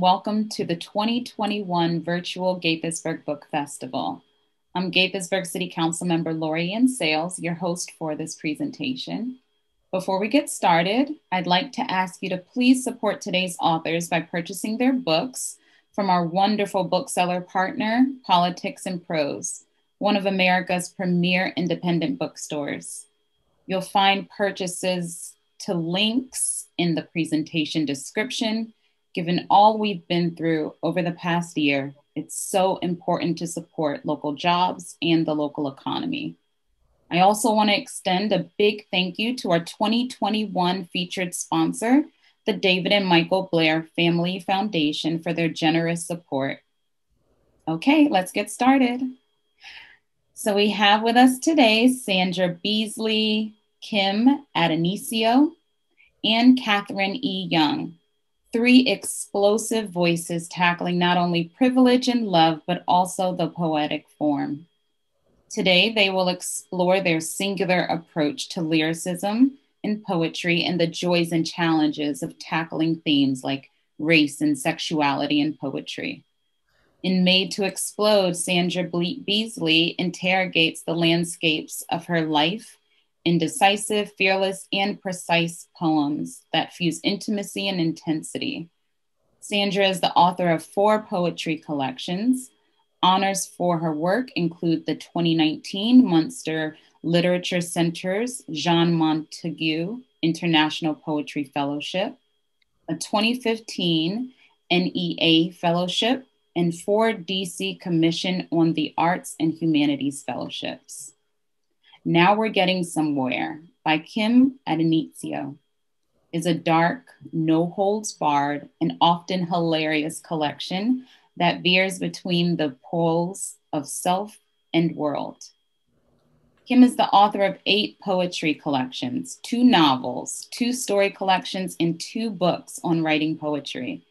welcome to the 2021 Virtual Gaithersburg Book Festival. I'm Gaithersburg City Council member Lori Ann Sales, your host for this presentation. Before we get started, I'd like to ask you to please support today's authors by purchasing their books from our wonderful bookseller partner, Politics and Prose, one of America's premier independent bookstores. You'll find purchases to links in the presentation description. Given all we've been through over the past year, it's so important to support local jobs and the local economy. I also want to extend a big thank you to our 2021 featured sponsor, the David and Mikel Blair Family Foundation, for their generous support. Okay, let's get started. So we have with us today Sandra Beasley, Kim Addonizio, and Katherine E. Young. Three explosive voices tackling not only privilege and love, but also the poetic form. Today, they will explore their singular approach to lyricism in poetry and the joys and challenges of tackling themes like race and sexuality in poetry. In Made to Explode, Sandra Beasley interrogates the landscapes of her life indecisive, fearless, and precise poems that fuse intimacy and intensity. Sandra is the author of four poetry collections. Honors for her work include the 2019 Munster Literature Center's John Montague International Poetry Fellowship, a 2015 NEA Fellowship, and four DC Commission on the Arts and Humanities Fellowships. Now We're Getting Somewhere by Kim Addonizio is a dark, no holds barred, and often hilarious collection that veers between the poles of self and world. Kim is the author of eight poetry collections, two novels, two story collections, and two books on writing poetry.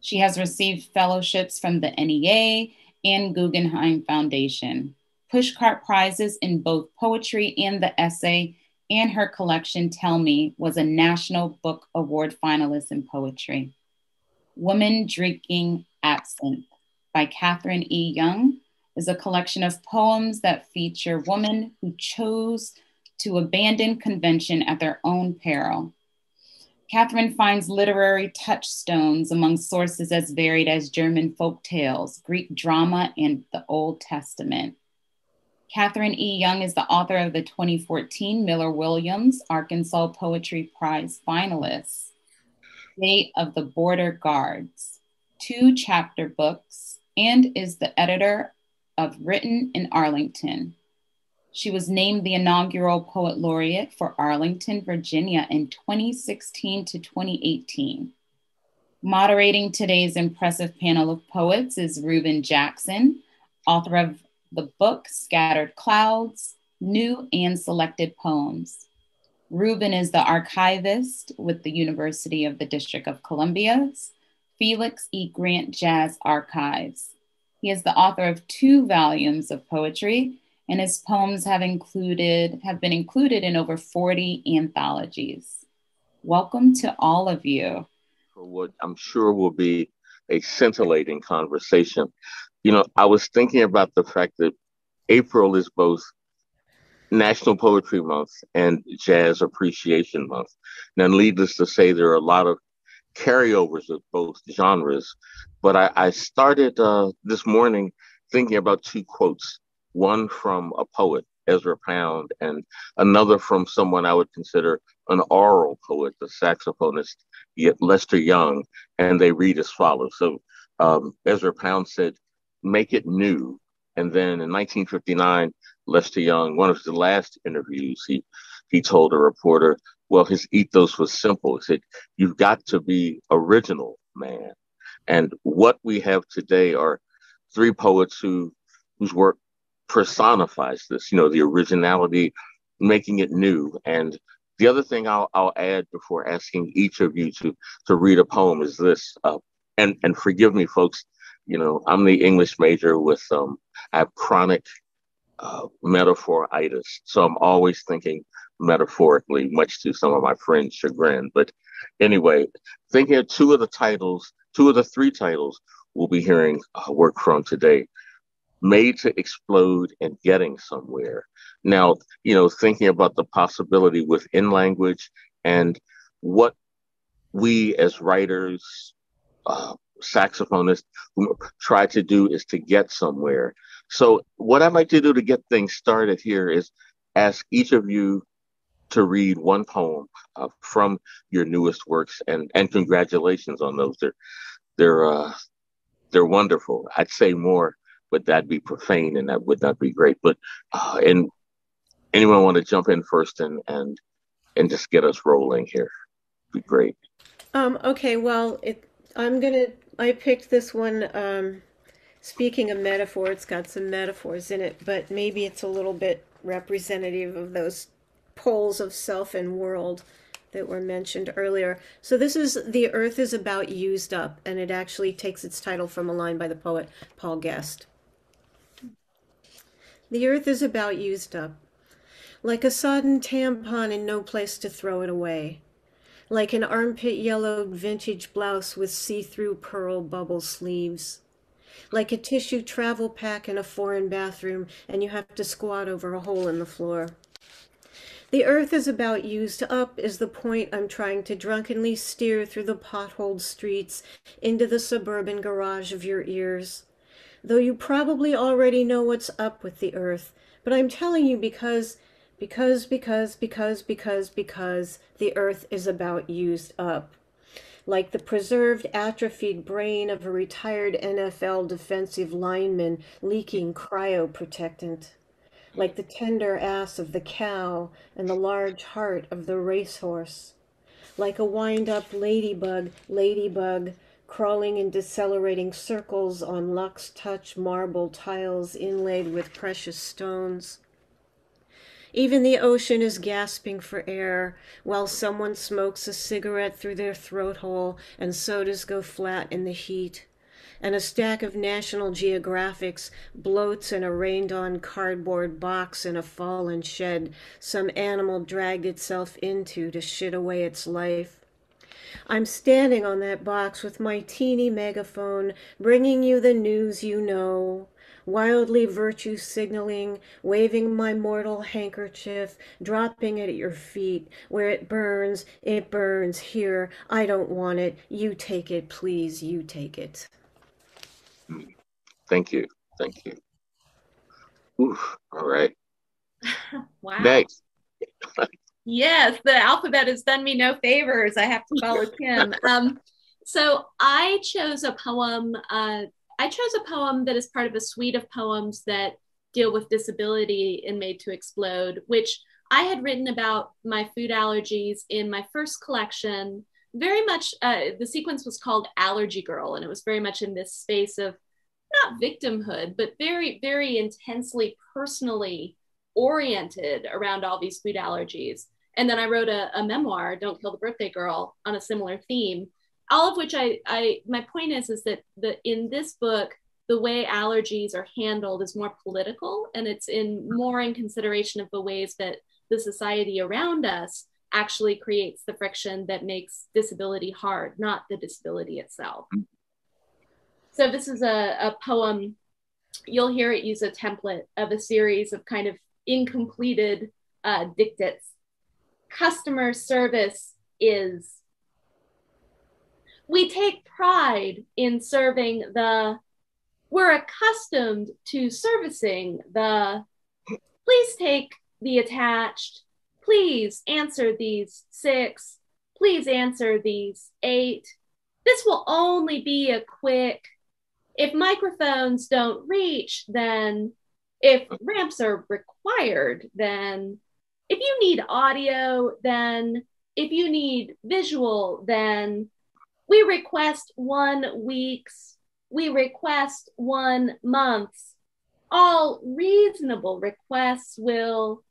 She has received fellowships from the NEA and Guggenheim Foundation pushcart prizes in both poetry and the essay, and her collection, Tell Me, was a National Book Award finalist in poetry. Woman Drinking Absinthe by Katherine E. Young is a collection of poems that feature women who chose to abandon convention at their own peril. Katherine finds literary touchstones among sources as varied as German folk tales, Greek drama, and the Old Testament. Katherine E. Young is the author of the 2014 Miller Williams Arkansas Poetry Prize finalists, Day of the Border Guards, two chapter books, and is the editor of Written in Arlington. She was named the inaugural Poet Laureate for Arlington, Virginia in 2016 to 2018. Moderating today's impressive panel of poets is Reuben Jackson, author of the book Scattered Clouds, New and Selected Poems. Reuben is the archivist with the University of the District of Columbia's Felix E. Grant Jazz Archives. He is the author of two volumes of poetry, and his poems have included have been included in over 40 anthologies. Welcome to all of you. For what I'm sure will be a scintillating conversation you know, I was thinking about the fact that April is both National Poetry Month and Jazz Appreciation Month. Now, needless to say, there are a lot of carryovers of both genres, but I, I started uh, this morning thinking about two quotes one from a poet, Ezra Pound, and another from someone I would consider an oral poet, the saxophonist, yet Lester Young, and they read as follows. So um, Ezra Pound said, make it new. And then in 1959, Lester Young, one of the last interviews, he he told a reporter, well, his ethos was simple. He said, "You've got to be original, man." And what we have today are three poets who whose work personifies this. You know, the originality, making it new. And the other thing I'll I'll add before asking each of you to to read a poem is this. Uh, and and forgive me, folks you know, I'm the English major with um, I have chronic uh, metaphoritis, so I'm always thinking metaphorically, much to some of my friends' chagrin. But anyway, thinking of two of the titles two of the three titles we'll be hearing uh, work from today made to explode and getting somewhere. Now, you know, thinking about the possibility within language and what we as writers, uh, saxophonists, try to do is to get somewhere. So, what I'd like to do to get things started here is ask each of you to read one poem uh, from your newest works, and and congratulations on those. They're they're uh, they're wonderful. I'd say more but that'd be profane and that would not be great. But uh, and anyone want to jump in first and and and just get us rolling here? Be great. Um, okay, well, it, I'm gonna. I picked this one. Um, speaking of metaphor, it's got some metaphors in it, but maybe it's a little bit representative of those poles of self and world that were mentioned earlier. So this is The Earth is About Used Up, and it actually takes its title from a line by the poet Paul Guest. The earth is about used up. Like a sodden tampon and no place to throw it away. Like an armpit yellowed vintage blouse with see through pearl bubble sleeves. Like a tissue travel pack in a foreign bathroom and you have to squat over a hole in the floor. The earth is about used up is the point I'm trying to drunkenly steer through the potholed streets into the suburban garage of your ears though you probably already know what's up with the earth. But I'm telling you because, because, because, because, because, because the earth is about used up. Like the preserved, atrophied brain of a retired NFL defensive lineman leaking cryoprotectant. Like the tender ass of the cow and the large heart of the racehorse. Like a wind up ladybug, ladybug, crawling in decelerating circles on Lux Touch marble tiles inlaid with precious stones. Even the ocean is gasping for air while someone smokes a cigarette through their throat hole and sodas go flat in the heat. And a stack of National Geographics bloats in a rained on cardboard box in a fallen shed some animal dragged itself into to shit away its life. I'm standing on that box with my teeny megaphone, bringing you the news you know. Wildly virtue signaling, waving my mortal handkerchief, dropping it at your feet. Where it burns, it burns. Here, I don't want it. You take it, please, you take it. Thank you. Thank you. Oof. All right. wow. Next. Yes, the alphabet has done me no favors. I have to follow Kim. Um, so I chose a poem. Uh, I chose a poem that is part of a suite of poems that deal with disability in Made to Explode, which I had written about my food allergies in my first collection. Very much, uh, the sequence was called Allergy Girl, and it was very much in this space of not victimhood, but very, very intensely personally oriented around all these food allergies. And then I wrote a, a memoir, Don't Kill the Birthday Girl, on a similar theme. All of which I, I my point is is that the in this book, the way allergies are handled is more political and it's in more in consideration of the ways that the society around us actually creates the friction that makes disability hard, not the disability itself. So this is a, a poem. You'll hear it use a template of a series of kind of incompleted uh, dictates customer service is. We take pride in serving the, we're accustomed to servicing the, please take the attached, please answer these six, please answer these eight. This will only be a quick, if microphones don't reach, then if ramps are required, then if you need audio, then if you need visual, then we request one week's, we request one month's. All reasonable requests will,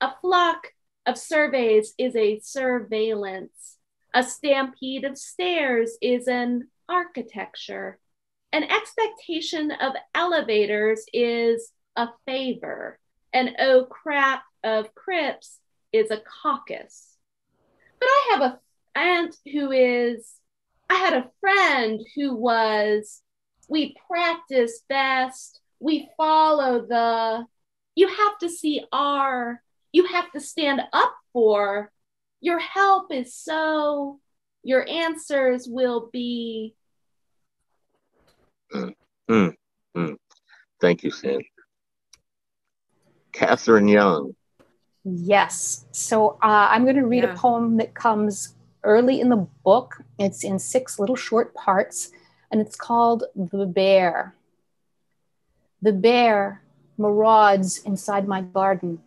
a flock of surveys is a surveillance. A stampede of stairs is an architecture. An expectation of elevators is a favor. And oh crap of Crips is a caucus. But I have a aunt who is I had a friend who was, we practice best, we follow the, you have to see our, you have to stand up for, your help is so, your answers will be. Mm, mm, mm. Thank you, Sandy. Katherine Young. Yes. So uh, I'm going to read yeah. a poem that comes early in the book. It's in six little short parts, and it's called The Bear. The bear marauds inside my garden,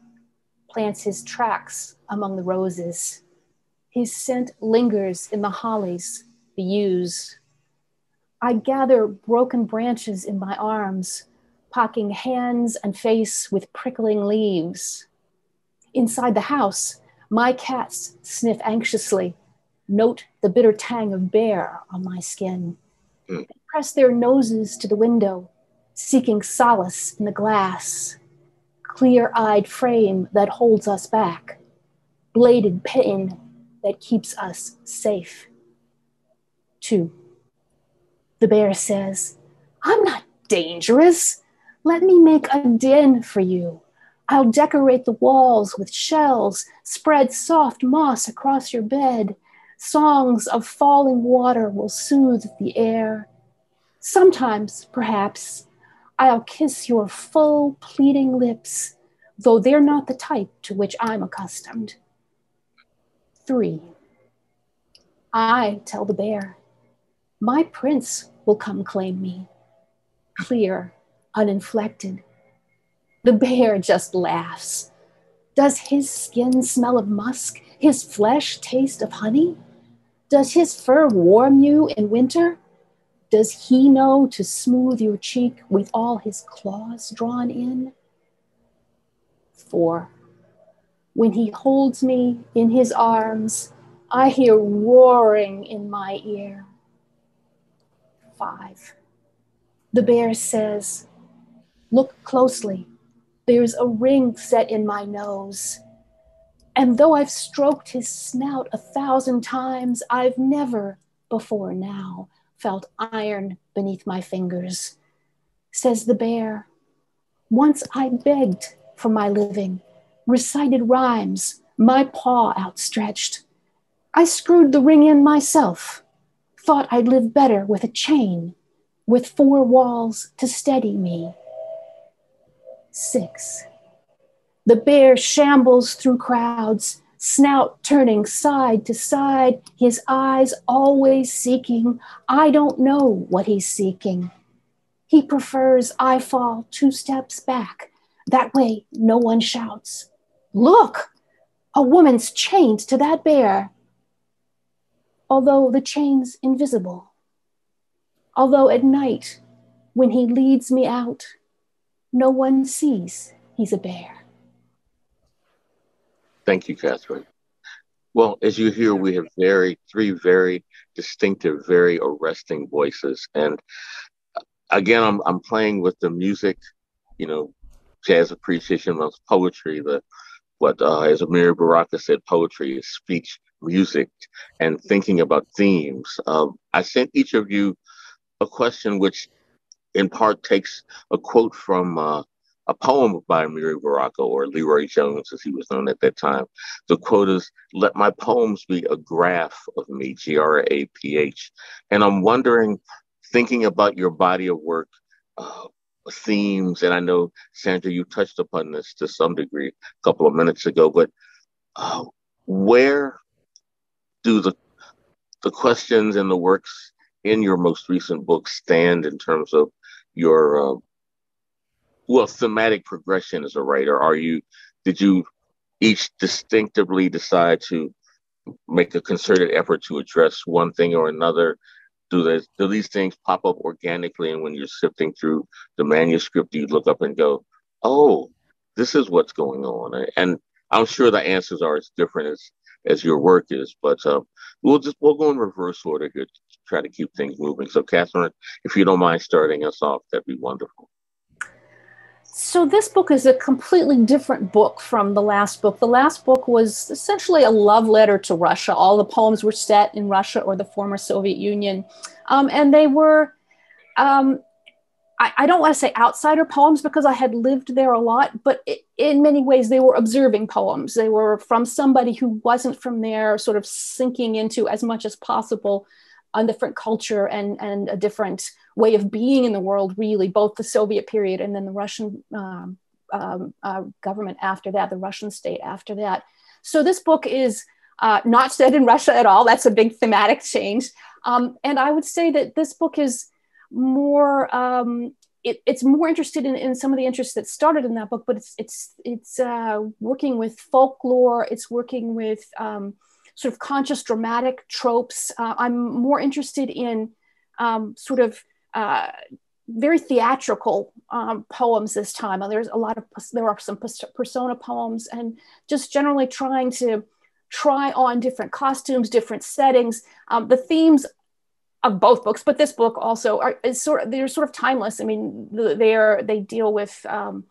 plants his tracks among the roses. His scent lingers in the hollies, the yews. I gather broken branches in my arms, pocking hands and face with prickling leaves. Inside the house, my cats sniff anxiously, note the bitter tang of bear on my skin. Mm. press their noses to the window, seeking solace in the glass. Clear eyed frame that holds us back, bladed pain that keeps us safe. Two, the bear says, I'm not dangerous. Let me make a den for you. I'll decorate the walls with shells, spread soft moss across your bed. Songs of falling water will soothe the air. Sometimes, perhaps, I'll kiss your full, pleading lips, though they're not the type to which I'm accustomed. Three, I tell the bear, my prince will come claim me. Clear, uninflected. The bear just laughs. Does his skin smell of musk, his flesh taste of honey? Does his fur warm you in winter? Does he know to smooth your cheek with all his claws drawn in? Four. When he holds me in his arms, I hear roaring in my ear. Five. The bear says, Look closely. There's a ring set in my nose. And though I've stroked his snout a thousand times, I've never before now felt iron beneath my fingers. Says the bear, once I begged for my living, recited rhymes, my paw outstretched. I screwed the ring in myself, thought I'd live better with a chain, with four walls to steady me. Six. The bear shambles through crowds, snout turning side to side, his eyes always seeking. I don't know what he's seeking. He prefers I fall two steps back. That way, no one shouts, Look, a woman's chained to that bear. Although the chain's invisible. Although at night, when he leads me out, no one sees he's a bear. Thank you, Katherine. Well, as you hear, we have very three very distinctive, very arresting voices, and again, I'm I'm playing with the music, you know, Jazz Appreciation Month poetry. The what uh, as Amiri Baraka said, poetry is speech, music, and thinking about themes. Uh, I sent each of you a question, which in part takes a quote from uh, a poem by Amiri Baraka or LeRoi Jones, as he was known at that time. The quote is, Let my poems be a graph of me, G R A P H. And I'm wondering, thinking about your body of work, uh, themes, and I know, Sandra, you touched upon this to some degree a couple of minutes ago, but uh, where do the the questions and the works in your most recent book stand in terms of your uh, well thematic progression as a writer are you did you each distinctively decide to make a concerted effort to address one thing or another? Do this do these things pop up organically and when you're sifting through the manuscript you look up and go oh this is what's going on and i'm sure the answers are as different as as your work is but uh, we'll just we'll go in reverse order here to try to keep things moving. So katherine if you don't mind starting us off that'd be wonderful so this book is a completely different book from the last book. The last book was essentially a love letter to Russia. All the poems were set in Russia or the former Soviet Union, um, and they were. Um, I, don't want to say outsider poems because I had lived there a lot, but in many ways they were observing poems. They were from somebody who wasn't from there, sort of sinking into as much as possible a different culture and, and a different way of being in the world, really, both the Soviet period and then the Russian um, um, uh, government after that, the Russian state after that. So this book is uh, not set in Russia at all. That's a big thematic change. Um, and I would say that this book is more um, it, it's more interested in, in some of the interests that started in that book, but it's it's it's uh, working with folklore. It's working with um, sort of conscious dramatic tropes. Uh, I'm more interested in um, sort of uh, very theatrical um, poems this time. There's a lot of there are some persona poems, and just generally trying to try on different costumes, different settings. Um, the themes of both books, but this book also are is sort of they're sort of timeless. I mean, they are they deal with um,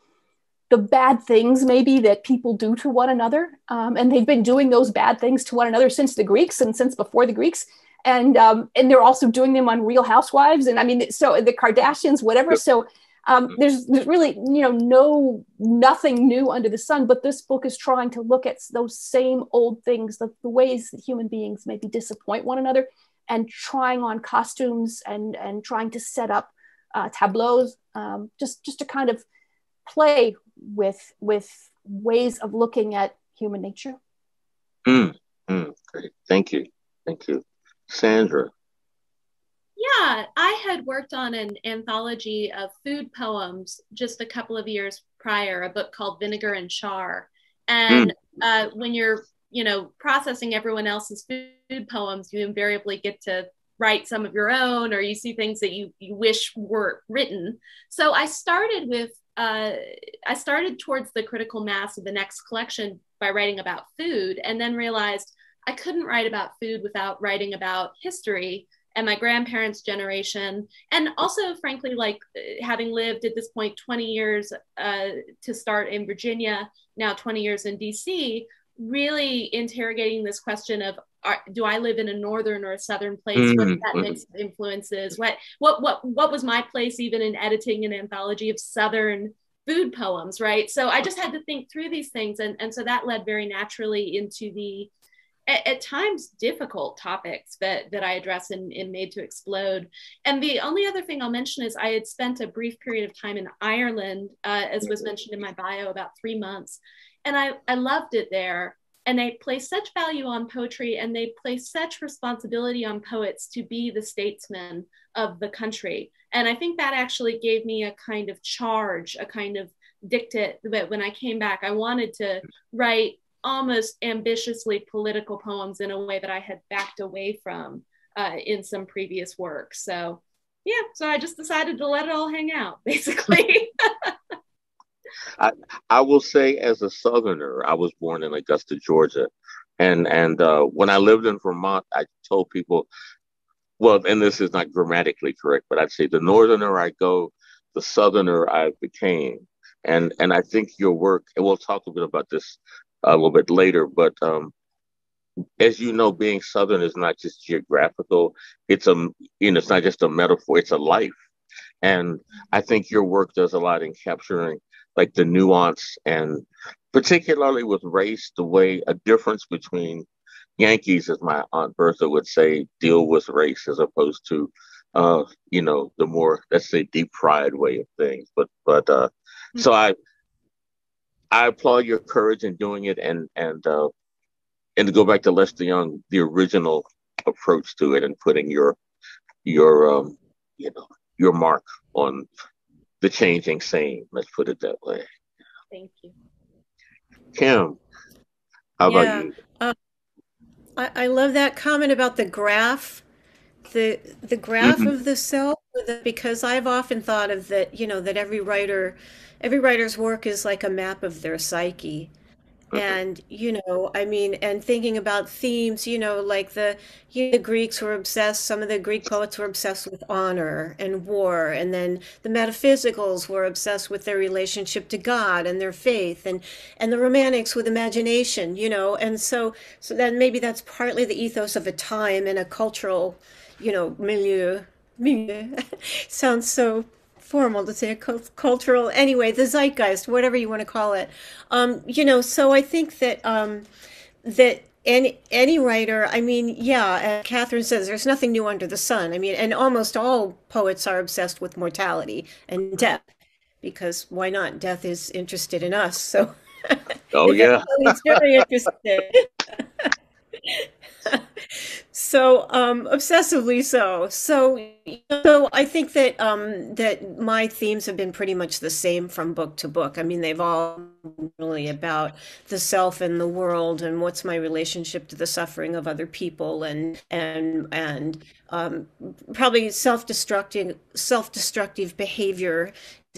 the bad things maybe that people do to one another, um, and they've been doing those bad things to one another since the Greeks and since before the Greeks, and um, and they're also doing them on Real Housewives, and I mean, so the Kardashians, whatever. So. Um, mm-hmm. there's there's really you know no nothing new under the sun but this book is trying to look at those same old things the, the ways that human beings maybe disappoint one another and trying on costumes and and trying to set up uh, tableaus um, just just to kind of play with with ways of looking at human nature mm, mm, great thank you thank you sandra. Yeah i had worked on an anthology of food poems just a couple of years prior a book called vinegar and char. And mm. uh, when you're you know processing everyone else's food poems you invariably get to write some of your own or you see things that you, you wish were written. So i started with uh, i started towards the critical mass of the next collection by writing about food and then realized i couldn't write about food without writing about history and my grandparents generation and also frankly like having lived at this point 20 years uh, to start in virginia now 20 years in dc really interrogating this question of are, do I live in a northern or a southern place? Mm-hmm. What that mix of influences? What what what what was my place even in editing an anthology of southern food poems, right? So I just had to think through these things, and and so that led very naturally into the at, at times difficult topics that that I address in, in Made to Explode. And the only other thing I'll mention is I had spent a brief period of time in Ireland, uh, as was mentioned in my bio, about three months and I, I loved it there. And they place such value on poetry and they place such responsibility on poets to be the statesmen of the country. And I think that actually gave me a kind of charge, a kind of dictate that when I came back, I wanted to write almost ambitiously political poems in a way that I had backed away from uh, in some previous work. So, yeah, so I just decided to let it all hang out, basically. I, I will say, as a Southerner, I was born in Augusta, Georgia, and and uh, when I lived in Vermont, I told people, well, and this is not grammatically correct, but I'd say the Northerner I go, the Southerner I became, and and I think your work, and we'll talk a bit about this a little bit later, but um, as you know, being Southern is not just geographical; it's a you know, it's not just a metaphor; it's a life. And I think your work does a lot in capturing like the nuance and particularly with race, the way a difference between Yankees, as my aunt Bertha would say, deal with race as opposed to, uh, you know, the more let's say deep pride way of things. But but uh, mm-hmm. so I I applaud your courage in doing it, and and uh, and to go back to Lester Young, the original approach to it, and putting your your um, you know your mark on the changing scene. Let's put it that way. Thank you. Kim, how yeah, about you? Uh, I, I love that comment about the graph, the the graph mm-hmm. of the self, because I've often thought of that. You know that every writer, every writer's work is like a map of their psyche, mm-hmm. and you know i mean and thinking about themes you know like the you know, the greeks were obsessed some of the greek poets were obsessed with honor and war and then the metaphysicals were obsessed with their relationship to god and their faith and and the romantics with imagination you know and so so then maybe that's partly the ethos of a time and a cultural you know milieu milieu sounds so formal to say a cultural anyway the zeitgeist whatever you want to call it. Um, you know so i think that um, that any any writer i mean yeah katherine says there's nothing new under the sun. I mean and almost all poets are obsessed with mortality and death because why not? Death is interested in us so. Oh yeah. it's very interested so um, obsessively so. So so I think that um, that my themes have been pretty much the same from book to book. I mean, they've all really about the self and the world and what's my relationship to the suffering of other people and and and um, probably self-destructive self-destructive behavior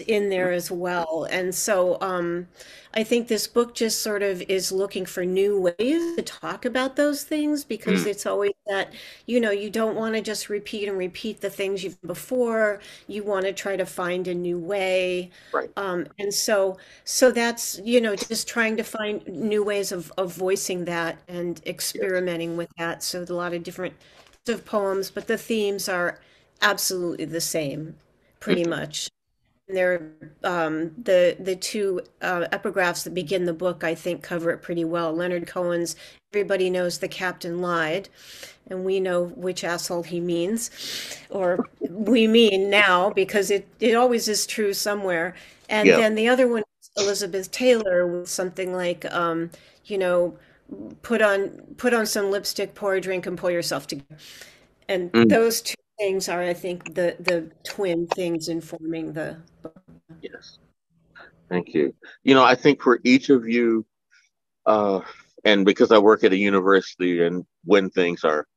in there as well. And so um, I think this book just sort of is looking for new ways to talk about those things because mm. it's always that, you know, you don't want to just repeat and repeat the things you've before. You want to try to find a new way. Right. Um, and so so that's, you know, just trying to find new ways of, of voicing that and experimenting yes. with that. So a lot of different of poems, but the themes are absolutely the same, pretty mm-hmm. much. They're um, the the two uh, epigraphs that begin the book. I think cover it pretty well. Leonard Cohen's "Everybody knows the captain lied," and we know which asshole he means, or we mean now because it it always is true somewhere. And yeah. then the other one, is Elizabeth Taylor, with something like, um, you know, put on put on some lipstick, pour a drink, and pull yourself together. And mm. those two things are, I think, the the twin things informing the. Yes, thank you. You know, I think for each of you, uh, and because I work at a university, and when things are,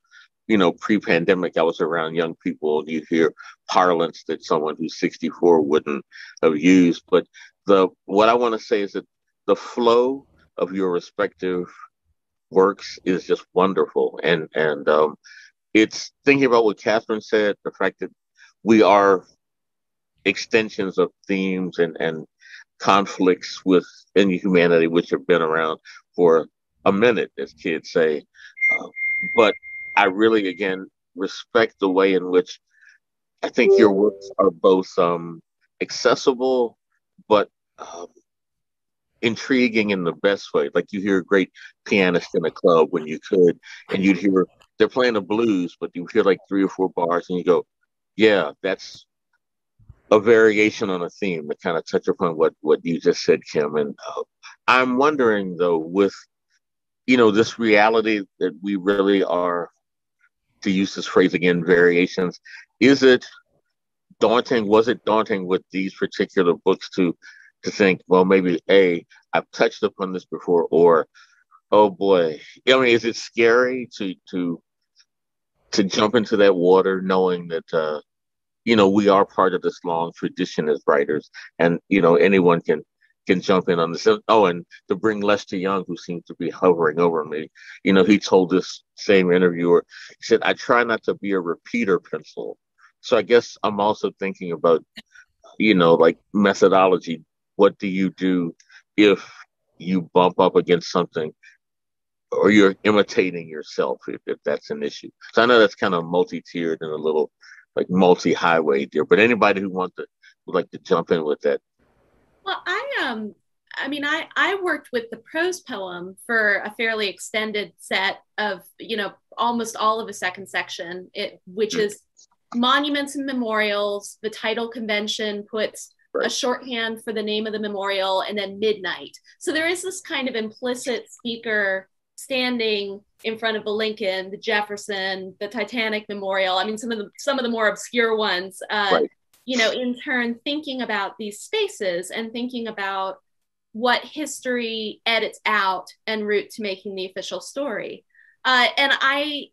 you know, pre-pandemic, I was around young people, and you hear parlance that someone who's 64 wouldn't have used. But the what I want to say is that the flow of your respective works is just wonderful, and and um, it's thinking about what Katherine said, the fact that we are extensions of themes and, and conflicts within humanity, which have been around for a minute, as kids say. Uh, but I really, again, respect the way in which I think your works are both um, accessible, but um, intriguing in the best way. Like you hear a great pianist in a club when you could, and you'd hear they're playing the blues, but you hear like three or four bars and you go, yeah, that's a variation on a theme to kind of touch upon what, what you just said, Kim. And uh, I'm wondering though, with, you know, this reality that we really are, to use this phrase again, variations, is it daunting? Was it daunting with these particular books to, to think, well, maybe A, I've touched upon this before, or oh boy, I mean, is it scary to, to, to jump into that water knowing that uh, you know we are part of this long tradition as writers and you know anyone can can jump in on this. Oh and to bring lester young who seems to be hovering over me you know he told this same interviewer he said i try not to be a repeater pencil. So i guess i'm also thinking about you know like methodology. What do you do if you bump up against something or you're imitating yourself if, if that's an issue. So I know that's kind of multi-tiered and a little like multi-highway there. But anybody who wants to would like to jump in with that. Well, I um I mean I I worked with the prose poem for a fairly extended set of, you know, almost all of a second section, it which mm-hmm. is monuments and memorials. The title convention puts Right. a shorthand for the name of the memorial and then midnight. So there is this kind of implicit speaker standing in front of the Lincoln, the Jefferson, the Titanic Memorial. I mean, some of the some of the more obscure ones. Uh, right. You know, in turn, thinking about these spaces and thinking about what history edits out en route to making the official story. Uh, and I,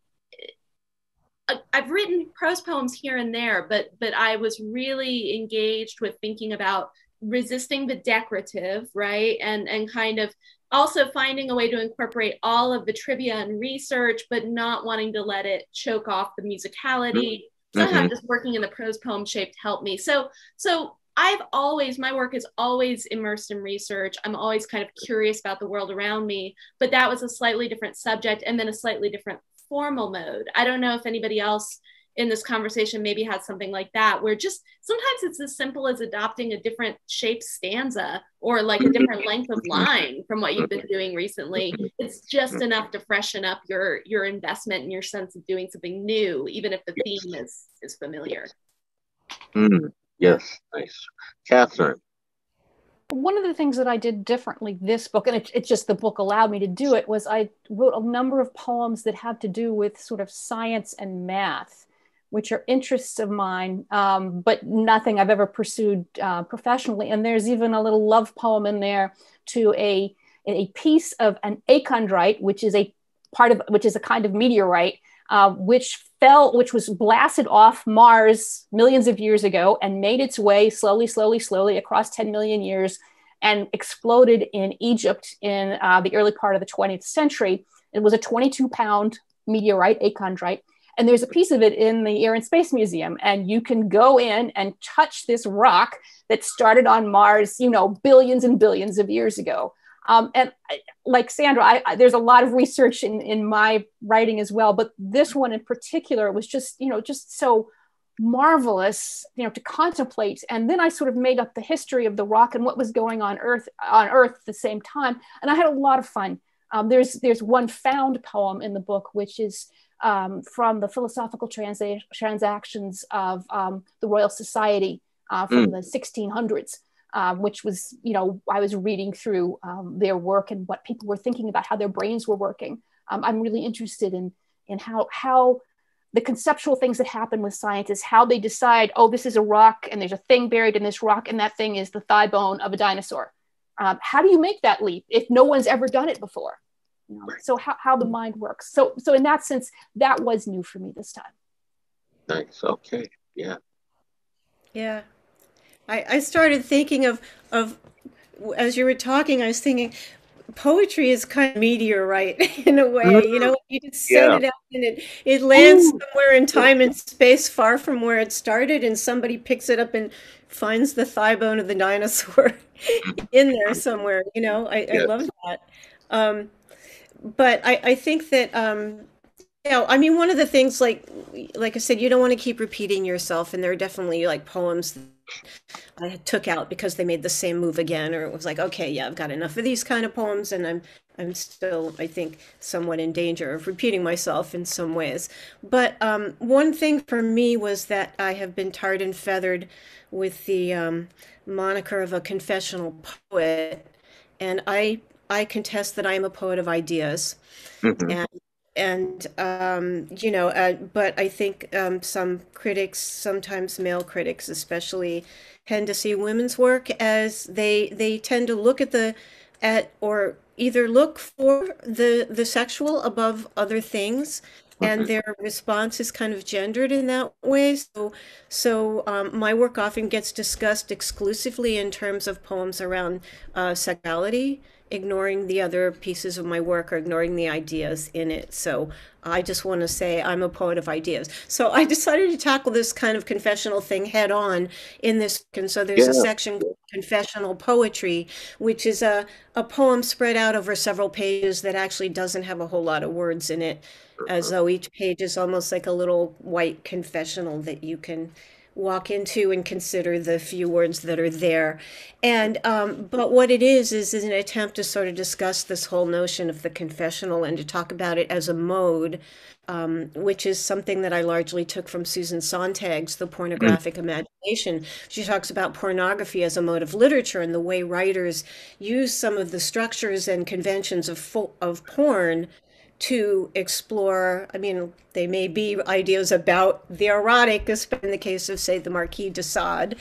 uh, I've written prose poems here and there, but but I was really engaged with thinking about resisting the decorative, right, and and kind of also finding a way to incorporate all of the trivia and research, but not wanting to let it choke off the musicality. Mm-hmm. Somehow just working in the prose poem shape to help me. So, so I've always, my work is always immersed in research. I'm always kind of curious about the world around me, but that was a slightly different subject and then a slightly different formal mode. I don't know if anybody else in this conversation maybe has something like that where just sometimes it's as simple as adopting a different shape stanza or like a mm-hmm. different length of mm-hmm. line from what you've been doing recently. Mm-hmm. It's just enough to freshen up your your investment and your sense of doing something new even if the yes. theme is is familiar. Mm, yes. Nice. Katherine. One of the things that I did differently this book, and it's it just the book allowed me to do it, was I wrote a number of poems that have to do with sort of science and math which are interests of mine, um, but nothing I've ever pursued uh, professionally. And there's even a little love poem in there to a, a piece of an achondrite, which is a part of which is a kind of meteorite, uh, which fell, which was blasted off Mars millions of years ago and made its way slowly, slowly, slowly across 10 million years and exploded in Egypt in uh, the early part of the 20th century. It was a 22 pound meteorite, achondrite and there's a piece of it in the Air and Space Museum, and you can go in and touch this rock that started on Mars, you know, billions and billions of years ago. Um, and like Sandra, I, I, there's a lot of research in, in my writing as well, but this one in particular was just, you know, just so marvelous, you know, to contemplate. And then I sort of made up the history of the rock and what was going on Earth on Earth at the same time, and I had a lot of fun. Um, there's there's one found poem in the book, which is um, from the philosophical transa- transactions of um, the Royal Society uh, from mm. the 1600s, uh, which was, you know, I was reading through um, their work and what people were thinking about how their brains were working. Um, I'm really interested in in how how the conceptual things that happen with scientists, how they decide, oh, this is a rock and there's a thing buried in this rock, and that thing is the thigh bone of a dinosaur. Um, how do you make that leap if no one's ever done it before? Know, right. so how, how the mm-hmm. mind works. So so in that sense that was new for me this time. Nice. Okay. Yeah. Yeah. I i started thinking of of as you were talking i was thinking poetry is kind of meteorite in a way you mm-hmm. know you just send yeah. it out and it it lands Ooh. somewhere in time and space far from where it started and somebody picks it up and finds the thigh bone of the dinosaur in there mm-hmm. somewhere you know? I, yes. I love that. Um, but I, I think that um, you know, I mean, one of the things, like like I said, you don't want to keep repeating yourself, and there are definitely like poems I took out because they made the same move again, or it was like, okay, yeah, I've got enough of these kind of poems, and I'm I'm still, I think, somewhat in danger of repeating myself in some ways. But um, one thing for me was that I have been tarred and feathered with the um, moniker of a confessional poet, and I I contest that I am a poet of ideas, mm-hmm. and and um, you know, uh, but I think um, some critics, sometimes male critics especially, tend to see women's work as they they tend to look at the at or either look for the the sexual above other things and mm-hmm. their response is kind of gendered in that way so so um, my work often gets discussed exclusively in terms of poems around uh, sexuality ignoring the other pieces of my work or ignoring the ideas in it. So I just want to say I'm a poet of ideas. So I decided to tackle this kind of confessional thing head on in this. And so there's yeah. a section confessional poetry, which is a, a poem spread out over several pages that actually doesn't have a whole lot of words in it, as uh-huh. though each page is almost like a little white confessional that you can walk into and consider the few words that are there. And um, but what it is is is an attempt to sort of discuss this whole notion of the confessional and to talk about it as a mode. Um, which is something that I largely took from Susan Sontag's The Pornographic mm. Imagination. She talks about pornography as a mode of literature and the way writers use some of the structures and conventions of, of porn to explore. I mean, they may be ideas about the erotic, especially in the case of, say, the Marquis de Sade,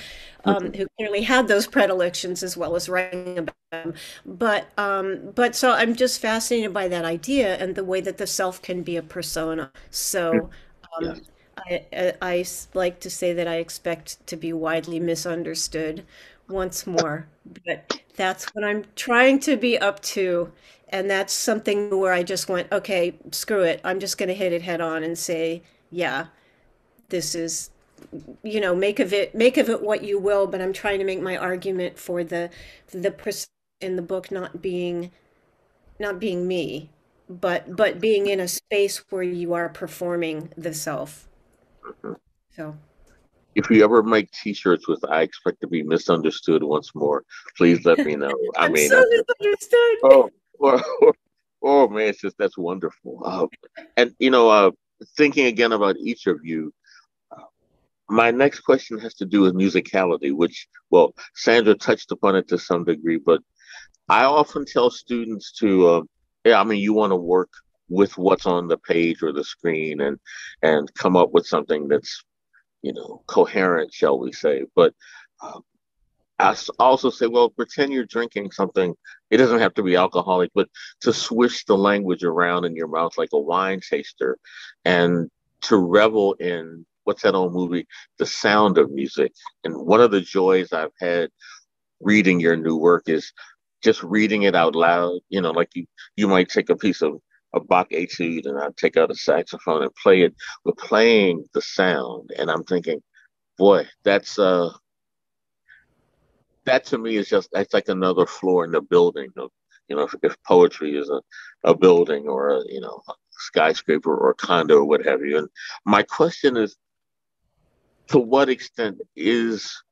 um, who clearly had those predilections as well as writing about them. But, um, but so I'm just fascinated by that idea and the way that the self can be a persona. So. Um, yeah. I, I, I like to say that I expect to be widely misunderstood once more. But that's what I'm trying to be up to. And that's something where I just went, okay, screw it. I'm just going to hit it head on and say, yeah, this is, you know, make of it, make of it what you will. But I'm trying to make my argument for the, the person in the book not being, not being me, but, but being in a space where you are performing the self. So if you ever make T-shirts with "I expect to be misunderstood once more," please let me know. I mean, so misunderstood. Oh, oh, oh, oh, man, it's just that's wonderful. Uh, and you know, uh, thinking again about each of you, uh, my next question has to do with musicality, which, well, Sandra touched upon it to some degree, but I often tell students to, uh, yeah, I mean, you want to work with what's on the page or the screen and and come up with something that's you know, coherent, shall we say. But um, I also say, well, pretend you're drinking something. It doesn't have to be alcoholic, but to swish the language around in your mouth like a wine taster and to revel in what's that old movie, The Sound of Music. And one of the joys I've had reading your new work is just reading it out loud. You know, like you, you might take a piece of a Bach etude and I take out a saxophone and play it. We're playing the sound, and I'm thinking, boy, that's uh, that to me is just that's like another floor in the building. Of, you know, if, if poetry is a, a building or a you know a skyscraper or a condo or what have you. And my question is, to what extent is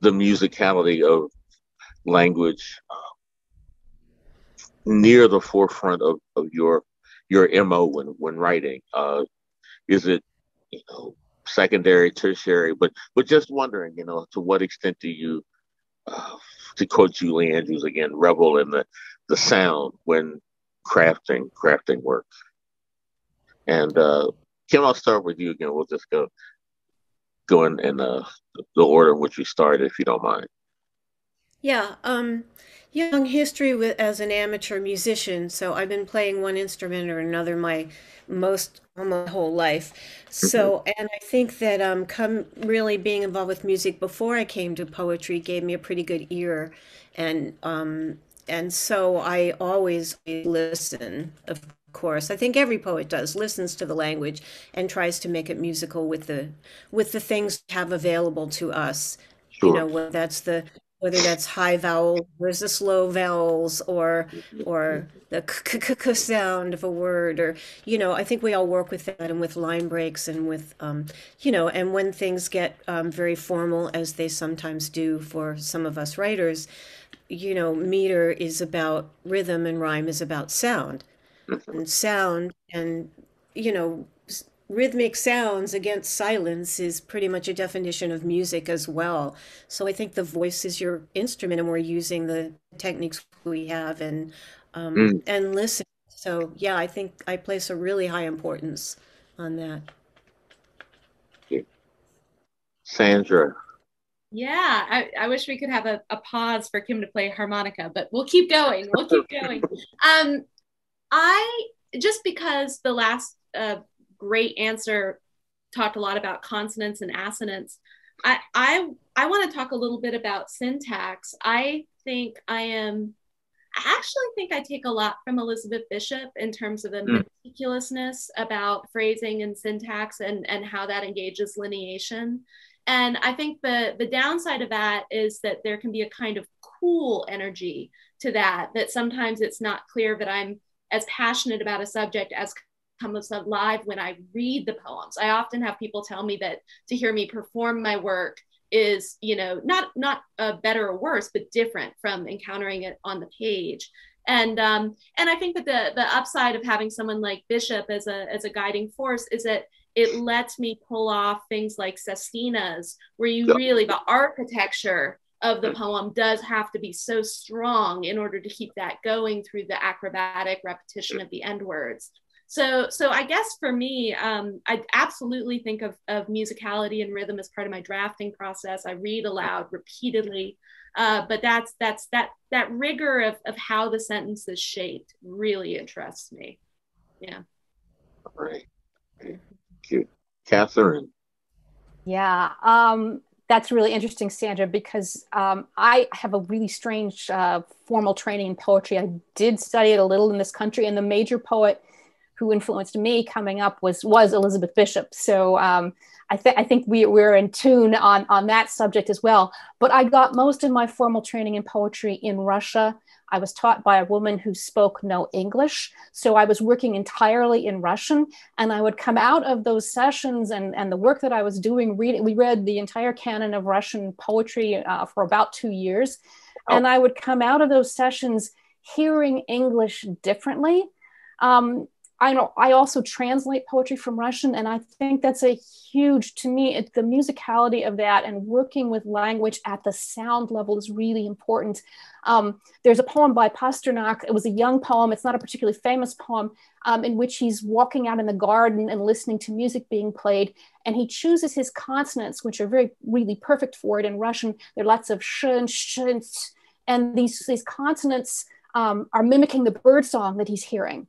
the musicality of language uh, near the forefront of, of your your mo when when writing uh is it you know secondary tertiary but but just wondering you know to what extent do you uh, to quote julie andrews again revel in the the sound when crafting crafting work. And uh kim i'll start with you again. We'll just go go in, in uh, the order in which we started if you don't mind. Yeah um young history with as an amateur musician so i've been playing one instrument or another my most my whole life so mm-hmm. and i think that um come really being involved with music before i came to poetry gave me a pretty good ear and um and so i always listen of course i think every poet does listens to the language and tries to make it musical with the with the things have available to us sure. you know whether that's the whether that's high vowels versus low vowels or or the k k k sound of a word or you know i think we all work with that and with line breaks and with um, you know and when things get um, very formal as they sometimes do for some of us writers you know meter is about rhythm and rhyme is about sound. And sound and you know rhythmic sounds against silence is pretty much a definition of music as well. So I think the voice is your instrument, and we're using the techniques we have and um, mm. and listen. So yeah, I think I place a really high importance on that. Sandra. Yeah, I, I wish we could have a, a pause for Kim to play harmonica, but we'll keep going. We'll keep going. um, I just because the last uh, great answer talked a lot about consonants and assonants. I I I want to talk a little bit about syntax. I think I am I actually think I take a lot from Elizabeth Bishop in terms of the mm. meticulousness about phrasing and syntax and, and how that engages lineation. And I think the, the downside of that is that there can be a kind of cool energy to that, that sometimes it's not clear that I'm as passionate about a subject as comes alive when I read the poems. I often have people tell me that to hear me perform my work is, you know, not not uh, better or worse, but different from encountering it on the page. And um, and I think that the the upside of having someone like Bishop as a as a guiding force is that it lets me pull off things like sestinas, where you yep. really the architecture of the poem does have to be so strong in order to keep that going through the acrobatic repetition of the end words. So, so I guess for me, um, I absolutely think of, of musicality and rhythm as part of my drafting process. I read aloud repeatedly, uh, but that's that's that that rigor of, of how the sentence is shaped really interests me. Yeah. All right. Thank you, Katherine. Yeah. Um, that's really interesting, Sandra, because um, I have a really strange uh, formal training in poetry. I did study it a little in this country, and the major poet who influenced me coming up was was Elizabeth Bishop. So um, I, th- I think we, we're in tune on, on that subject as well. But I got most of my formal training in poetry in Russia. I was taught by a woman who spoke no English. So I was working entirely in Russian. And I would come out of those sessions and, and the work that I was doing, reading, we read the entire canon of Russian poetry uh, for about two years. Oh. And I would come out of those sessions hearing English differently. Um, I know I also translate poetry from Russian, and I think that's a huge to me. It, the musicality of that and working with language at the sound level is really important. Um, there's a poem by Pasternak. It was a young poem. It's not a particularly famous poem, um, in which he's walking out in the garden and listening to music being played, and he chooses his consonants, which are very really perfect for it in Russian. There are lots of sh and sh, and these these consonants um, are mimicking the bird song that he's hearing.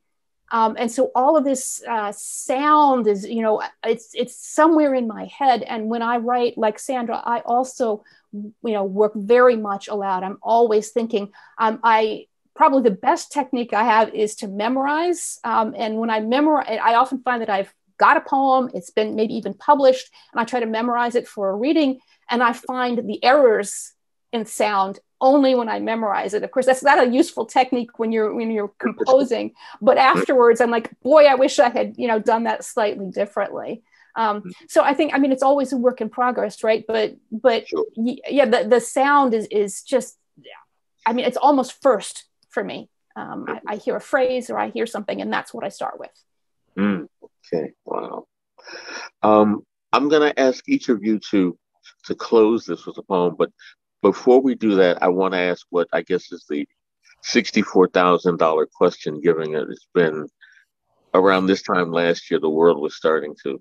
Um, and so all of this uh, sound is, you know, it's it's somewhere in my head. And when I write, like Sandra, I also, you know, work very much aloud. I'm always thinking. Um, I probably the best technique I have is to memorize. Um, and when I memorize, I often find that I've got a poem, it's been maybe even published, and I try to memorize it for a reading, and I find the errors in sound only when I memorize it. Of course, that's not a useful technique when you're when you're composing. But afterwards, I'm like, boy, I wish I had you know done that slightly differently. Um, mm-hmm. so I think I mean it's always a work in progress, right? But but sure. yeah, the the sound is is just I mean it's almost first for me. Um, I, I, hear a phrase or I hear something, and that's what I start with. Mm, okay, wow. Um, I'm going to ask each of you to to close this with a poem, but before we do that, I want to ask what I guess is the $64,000 question, given that it's been around this time last year, the world was starting to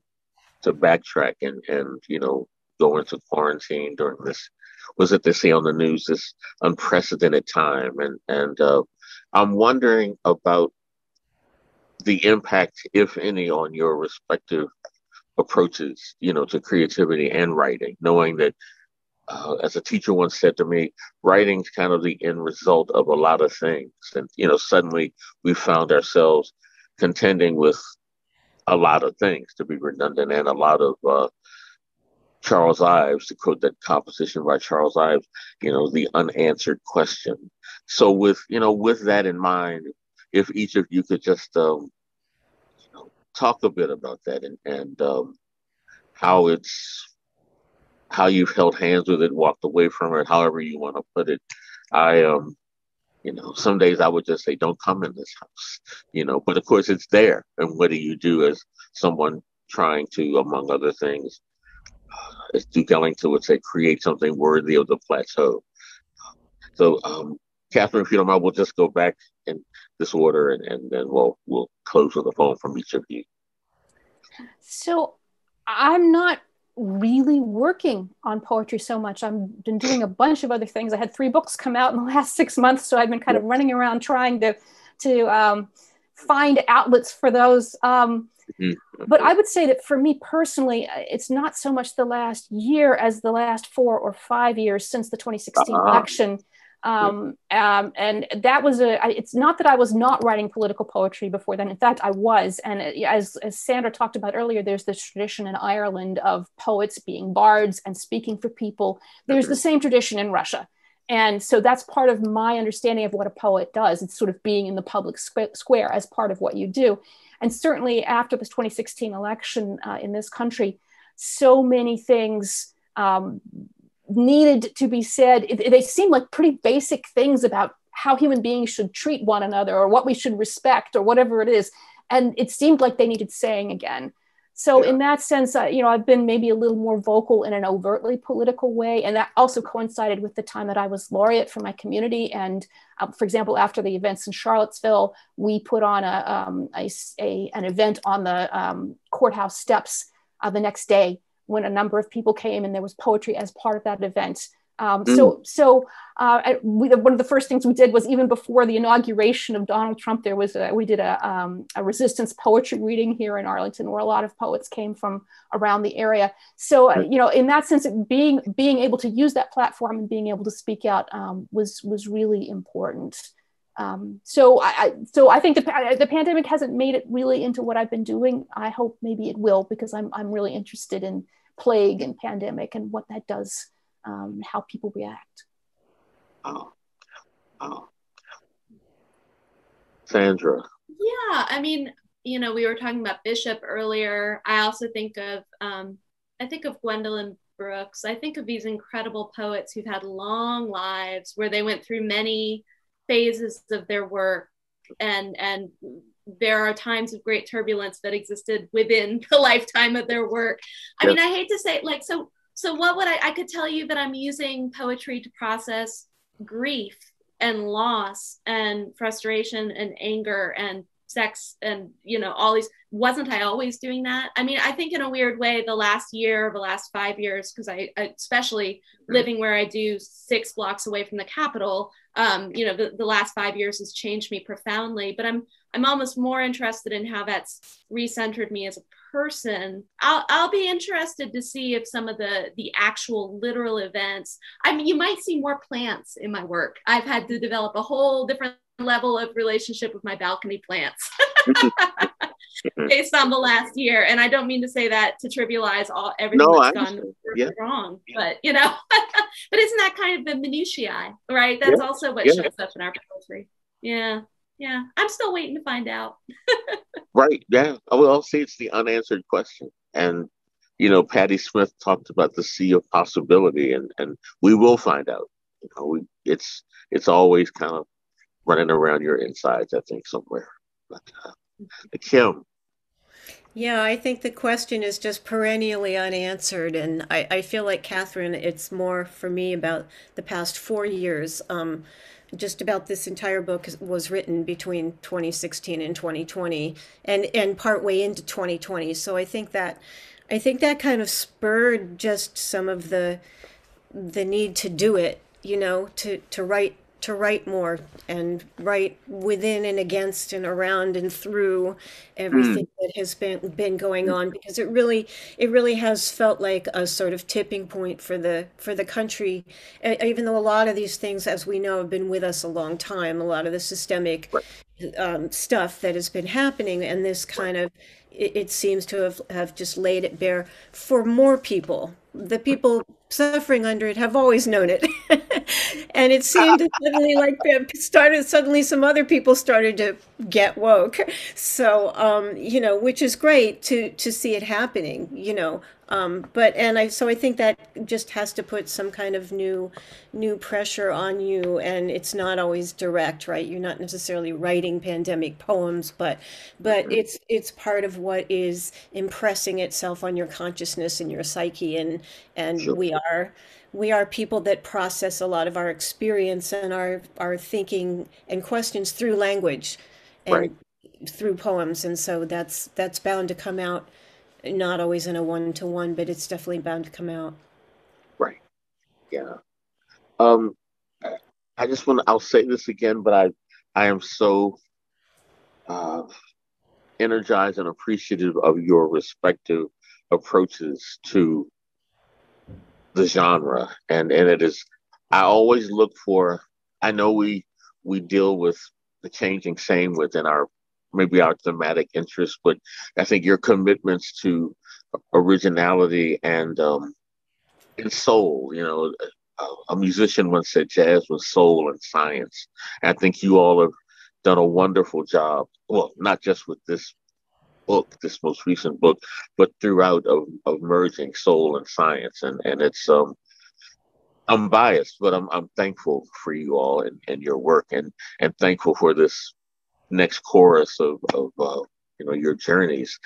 to backtrack and, and you know, go into quarantine during this, was it they say on the news, this unprecedented time. And, and uh, I'm wondering about the impact, if any, on your respective approaches, you know, to creativity and writing, knowing that uh, as a teacher once said to me, writing's kind of the end result of a lot of things. And, you know, suddenly we found ourselves contending with a lot of things, to be redundant, and a lot of uh, Charles Ives, to quote that composition by Charles Ives, you know, the unanswered question. So with, you know, with that in mind, if each of you could just, um, you know, talk a bit about that and, and um, how it's how you've held hands with it, walked away from it, however you want to put it. I um, you know, some days I would just say, "Don't come in this house," you know. But of course, it's there, and what do you do as someone trying to, among other things, as Duke Ellington would say, create something worthy of the plateau. So, um, Katherine, if you don't mind, we'll just go back in this order, and, and then we'll we'll close with a poem from each of you. So, I'm not really working on poetry so much. I've been doing a bunch of other things. I had three books come out in the last six months, so I've been kind of running around trying to to um, find outlets for those. Um, mm-hmm. But I would say that for me personally, it's not so much the last year as the last four or five years since the 2016 uh-huh. election um, um, and that was a, it's not that I was not writing political poetry before then. In fact, I was. And as, as Sandra talked about earlier, there's this tradition in Ireland of poets being bards and speaking for people. There's the same tradition in Russia. And so that's part of my understanding of what a poet does. It's sort of being in the public square as part of what you do. And certainly after this 2016 election uh, in this country, so many things um, needed to be said. It, they seem like pretty basic things about how human beings should treat one another or what we should respect or whatever it is. And it seemed like they needed saying again. So, yeah. in that sense, uh, you know, I've been maybe a little more vocal in an overtly political way. And that also coincided with the time that I was laureate for my community. And uh, for example, after the events in Charlottesville, we put on a, um, a, a an event on the um, courthouse steps uh, the next day when a number of people came and there was poetry as part of that event. Um, mm. So, so uh, we, one of the first things we did was even before the inauguration of Donald Trump, there was a, we did a, um, a resistance poetry reading here in Arlington, where a lot of poets came from around the area. So, uh, you know, in that sense, being being able to use that platform and being able to speak out um, was was really important. Um, so I, so I think the, the pandemic hasn't made it really into what I've been doing. I hope maybe it will because I'm I'm really interested in plague and pandemic and what that does um, how people react. Oh. Oh. Sandra. Yeah, I mean, you know, we were talking about Bishop earlier. I also think of, um, I think of Gwendolyn Brooks. I think of these incredible poets who've had long lives where they went through many phases of their work and and there are times of great turbulence that existed within the lifetime of their work. I yep. mean, I hate to say like so so what would I I could tell you that I'm using poetry to process grief and loss and frustration and anger and sex and you know all these wasn't i always doing that? I mean i think in a weird way the last year the last five years because I, especially living where i do six blocks away from the capitol um, you know the, the last five years has changed me profoundly but i'm i'm almost more interested in how that's recentered me as a person. I'll, I'll be interested to see if some of the the actual literal events i mean you might see more plants in my work. I've had to develop a whole different level of relationship with my balcony plants based on the last year. And i don't mean to say that to trivialize all everything no, that's gone yeah. wrong yeah. but you know but isn't that kind of the minutiae right? That's yeah. also what shows up in our poetry. Yeah. Yeah. I'm still waiting to find out. Right. Yeah. Well see it's the unanswered question. And you know patti smith talked about the sea of possibility and and we will find out. You know we it's it's always kind of running around your insides i think somewhere. But uh, kim yeah, I think the question is just perennially unanswered. And I, I feel like, Katherine, it's more for me about the past four years. Um, just about this entire book was written between 2016 and 2020 and and partway into 2020 so i think that i think that kind of spurred just some of the the need to do it you know to to write to write more and write within and against and around and through everything mm. that has been been going on because it really it really has felt like a sort of tipping point for the for the country even though a lot of these things as we know have been with us a long time a lot of the systemic um, stuff that has been happening and this kind of it, it seems to have, have just laid it bare for more people the people suffering under it have always known it. and it seemed suddenly like started suddenly some other people started to get woke. So um, you know, which is great to to see it happening, you know. Um, but and I so I think that just has to put some kind of new new pressure on you and it's not always direct, right? You're not necessarily writing pandemic poems, but but mm-hmm. it's it's part of what is impressing itself on your consciousness and your psyche and and sure. we are we are people that process a lot of our experience and our our thinking and questions through language and right. through poems and so that's that's bound to come out not always in a one to one, but it's definitely bound to come out. Right. Yeah. Um, I just want to, I'll say this again, but I, I am so uh, energized and appreciative of your respective approaches to the genre. And, and it is, I always look for, I know we, we deal with the changing same within our maybe our thematic interests, but I think your commitments to originality and um, and soul. You know, a, musician once said jazz was soul and science. And I think you all have done a wonderful job. Well, not just with this book, this most recent book, but throughout of, of merging soul and science. And and it's um I'm biased, but I'm I'm thankful for you all and, and your work and and thankful for this next chorus of, of uh, you know your journeys.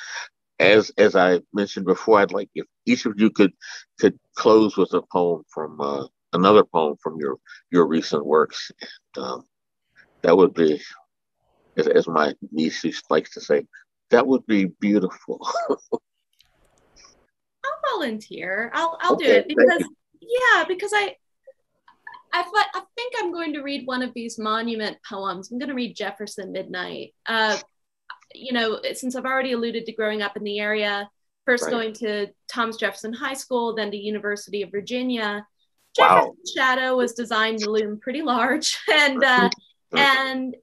As as I mentioned before, I'd like if each of you could could close with a poem from uh, another poem from your your recent works. And, um, that would be, as, as my niece likes to say, that would be beautiful. I'll volunteer. I'll I'll okay, do it because yeah, because I I, I think I'm going to read one of these monument poems. I'm going to read Jefferson Midnight. Uh, you know, since I've already alluded to growing up in the area, first right. going to Thomas Jefferson High School, then to University of Virginia. Jefferson's wow. shadow was designed to loom pretty large, and uh, and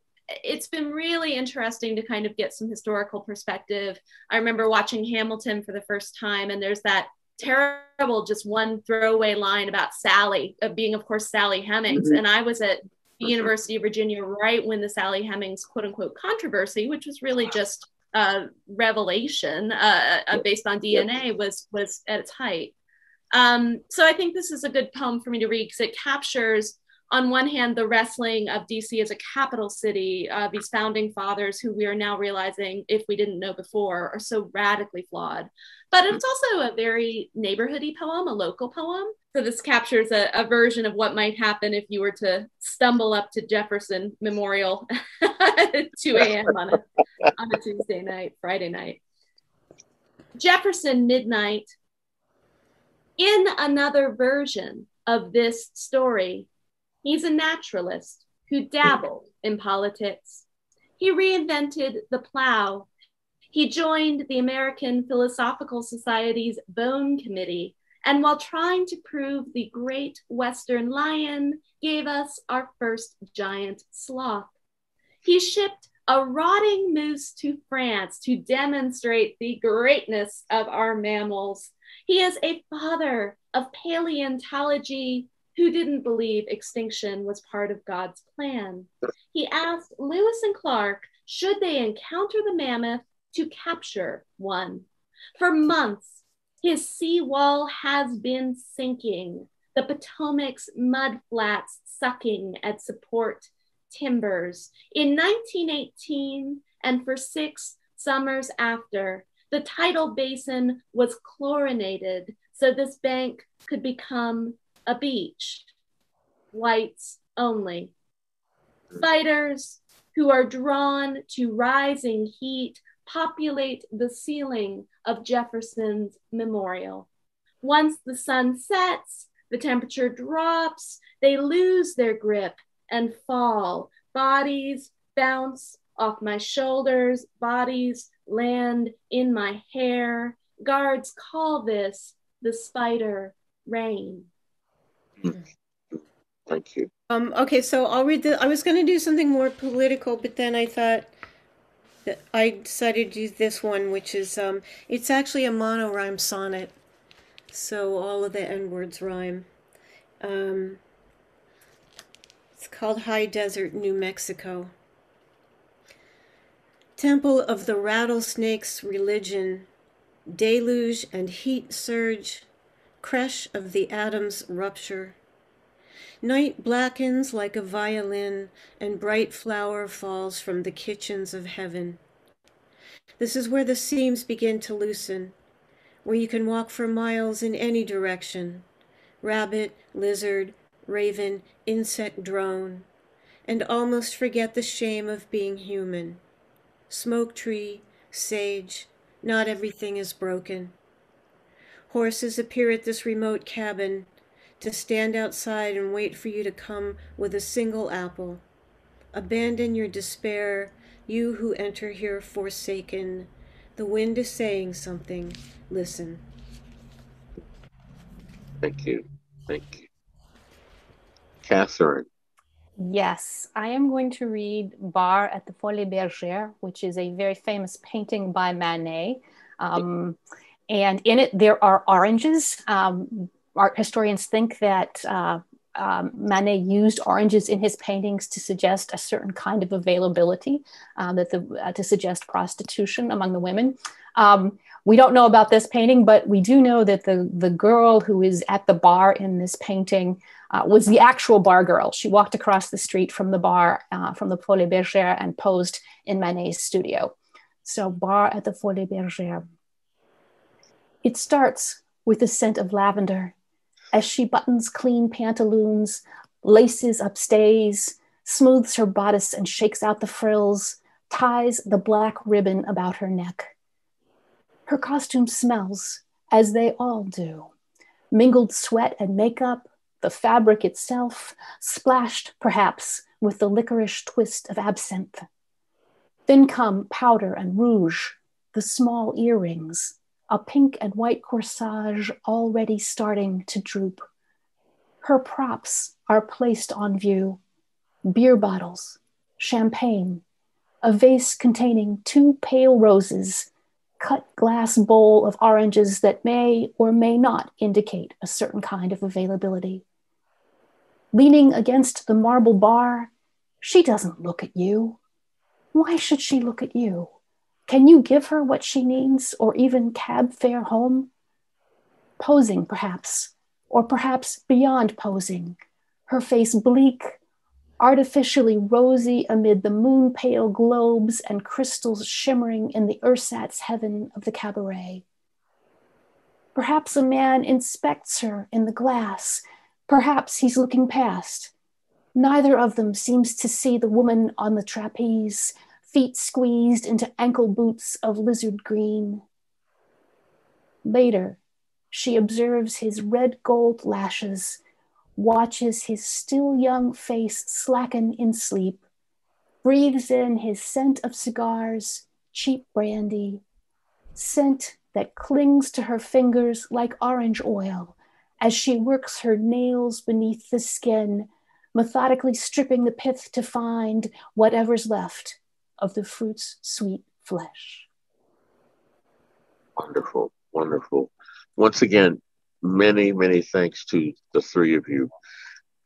it's been really interesting to kind of get some historical perspective. I remember watching Hamilton for the first time, and there's that terrible just one throwaway line about Sally, uh, being of course Sally Hemings, mm-hmm. and I was at the University of Virginia right when the Sally Hemings quote unquote controversy, which was really just a revelation uh, uh, based on DNA, was was at its height. Um, so I think this is a good poem for me to read because it captures on one hand, the wrestling of DC as a capital city, uh, these founding fathers who we are now realizing, if we didn't know before, are so radically flawed. But it's also a very neighborhoody poem, a local poem. So this captures a, a version of what might happen if you were to stumble up to Jefferson Memorial at 2 a.m. on a, on a Tuesday night, Friday night. Jefferson Midnight. In another version of this story, He's a naturalist who dabbled in politics. He reinvented the plow. He joined the American Philosophical Society's Bone Committee, and while trying to prove the great Western lion, gave us our first giant sloth. He shipped a rotting moose to France to demonstrate the greatness of our mammals. He is a father of paleontology, who didn't believe extinction was part of God's plan. He asked Lewis and Clark should they encounter the mammoth to capture one. For months, his seawall has been sinking, the Potomac's mud flats sucking at support timbers. In 1918, and for six summers after, the tidal basin was chlorinated so this bank could become a beach, whites only. Fighters who are drawn to rising heat populate the ceiling of Jefferson's memorial. Once the sun sets, the temperature drops, they lose their grip and fall. Bodies bounce off my shoulders, bodies land in my hair. Guards call this the spider rain. Thank you. Um, okay, so I'll read the. I was going to do something more political, but then I thought that I decided to do this one, which is um, it's actually a monorhyme sonnet, so all of the end words rhyme. Um, it's called High Desert, New Mexico. Temple of the rattlesnake's religion, deluge and heat surge crash of the atom's rupture. Night blackens like a violin, and bright flower falls from the kitchens of heaven. This is where the seams begin to loosen, where you can walk for miles in any direction rabbit, lizard, raven, insect, drone, and almost forget the shame of being human. Smoke tree, sage, not everything is broken. Horses appear at this remote cabin to stand outside and wait for you to come with a single apple. Abandon your despair, you who enter here forsaken. The wind is saying something. Listen. Thank you. Thank you. Katherine. Yes, I am going to read Bar at the Folies Bergère, which is a very famous painting by Manet. Um, and in it, there are oranges. Um, art historians think that uh, um, Manet used oranges in his paintings to suggest a certain kind of availability, uh, that the, uh, to suggest prostitution among the women. Um, we don't know about this painting, but we do know that the, the girl who is at the bar in this painting uh, was the actual bar girl. She walked across the street from the bar, uh, from the Folies Bergère, and posed in Manet's studio. So, bar at the Folies Bergère. It starts with the scent of lavender as she buttons clean pantaloons, laces up stays, smooths her bodice and shakes out the frills, ties the black ribbon about her neck. Her costume smells, as they all do mingled sweat and makeup, the fabric itself splashed perhaps with the licorice twist of absinthe. Then come powder and rouge, the small earrings, a pink and white corsage already starting to droop. Her props are placed on view beer bottles, champagne, a vase containing two pale roses, cut glass bowl of oranges that may or may not indicate a certain kind of availability. Leaning against the marble bar, she doesn't look at you. Why should she look at you? Can you give her what she needs or even cab fare home? Posing, perhaps, or perhaps beyond posing, her face bleak, artificially rosy amid the moon pale globes and crystals shimmering in the ersatz heaven of the cabaret. Perhaps a man inspects her in the glass. Perhaps he's looking past. Neither of them seems to see the woman on the trapeze, feet squeezed into ankle boots of lizard green. Later, she observes his red gold lashes watches his still young face slacken in sleep, breathes in his scent of cigars, cheap brandy, scent that clings to her fingers like orange oil as she works her nails beneath the skin, methodically stripping the pith to find whatever's left of the fruit's sweet flesh. Wonderful, wonderful. Once again, many, many thanks to the three of you.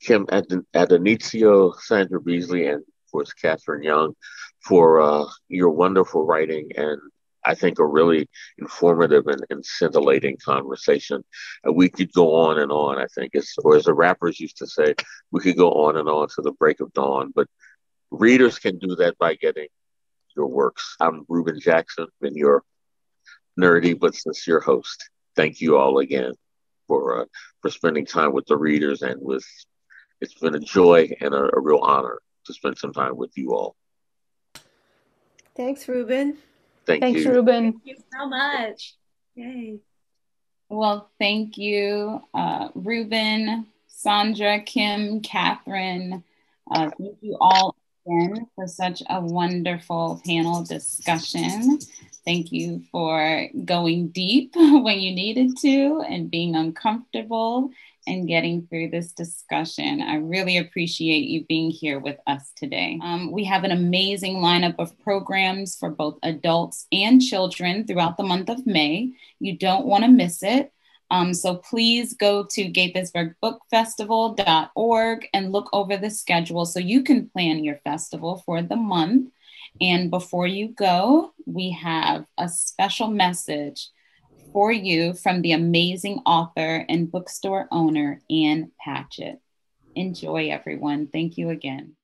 Kim Addonizio, Sandra Beasley, and of course Katherine Young for uh, your wonderful writing and I think a really informative and, and scintillating conversation. And we could go on and on, I think, it's, or as the rappers used to say, we could go on and on to the break of dawn. But readers can do that by getting your works. I'm Reuben Jackson, and your nerdy but sincere host. Thank you all again for uh, for spending time with the readers and with. It's been a joy and a, a real honor to spend some time with you all. Thanks, Reuben. Thank Thanks, you. Reuben. Thank you so much. Yay. Well, thank you, uh, Reuben, Sandra, Kim, Katherine. Uh, thank you all again for such a wonderful panel discussion. Thank you for going deep when you needed to and being uncomfortable and getting through this discussion. I really appreciate you being here with us today. Um, we have an amazing lineup of programs for both adults and children throughout the month of May. You don't want to miss it. Um, so please go to gaithersburgbookfestival.org and look over the schedule so you can plan your festival for the month. And before you go, we have a special message for you from the amazing author and bookstore owner, Ann Patchett. Enjoy, everyone. Thank you again.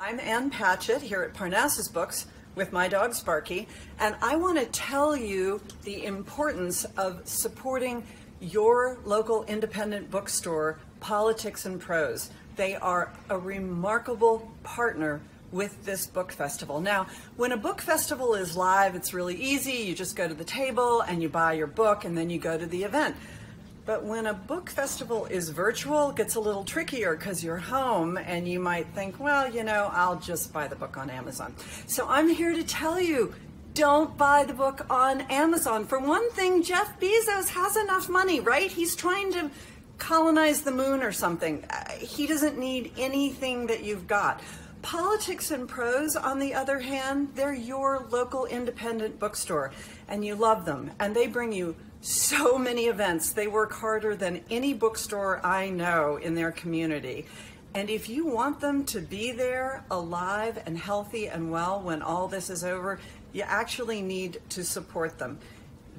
I'm Ann Patchett here at Parnassus Books with my dog Sparky, and I want to tell you the importance of supporting your local independent bookstore, Politics and Prose. They are a remarkable partner with this book festival. Now, when a book festival is live, it's really easy. You just go to the table and you buy your book and then you go to the event. But when a book festival is virtual, it gets a little trickier because you're home and you might think, well, you know, I'll just buy the book on Amazon. So I'm here to tell you don't buy the book on Amazon. For one thing, Jeff Bezos has enough money, right? He's trying to colonize the moon or something. Uh, he doesn't need anything that you've got. Politics and Prose, on the other hand, they're your local independent bookstore, and you love them, and they bring you so many events. They work harder than any bookstore I know in their community. And if you want them to be there alive and healthy and well when all this is over, you actually need to support them.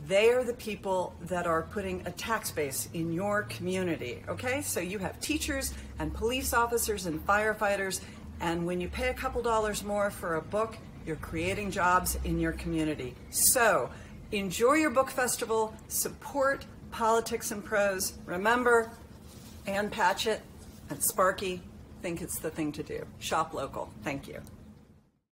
They are the people that are putting a tax base in your community, okay? So you have teachers and police officers and firefighters and when you pay a couple dollars more for a book, you're creating jobs in your community. So enjoy your book festival, support politics and prose. Remember, Ann Patchett and Sparky think it's the thing to do. Shop local. Thank you.